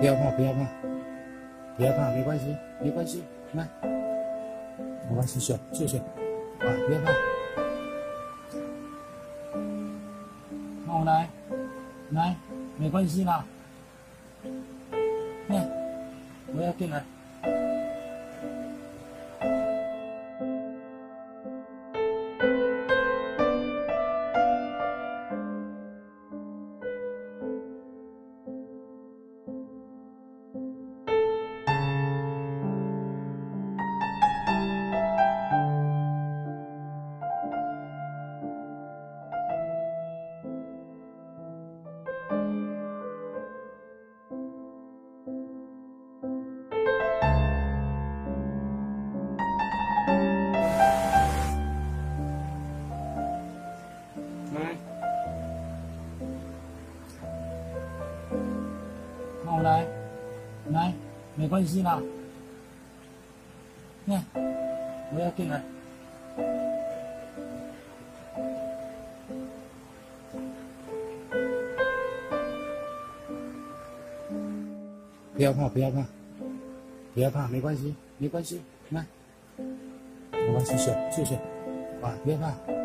不要怕，不要怕，不要怕，没关系，没关系，来，没关系，谢谢，谢谢，啊，不要怕，那我来，来，没关系啦，哎，我要进来。来，来，没关系啦。来，我要进来。不要怕，不要怕，不要怕，没关系，没关系，来，没关系，谢，谢谢，啊，不要怕。